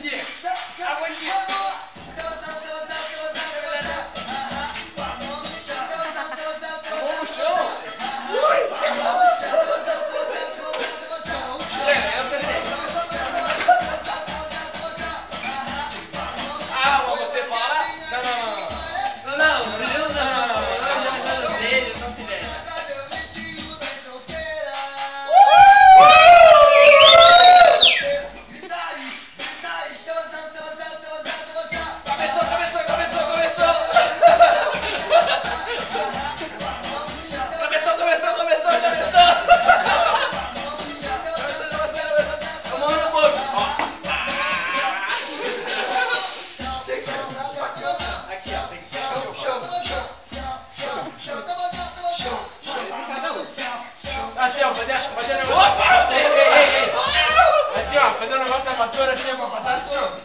三十斤 Facciamo una volta fattura, stiamo a patatto.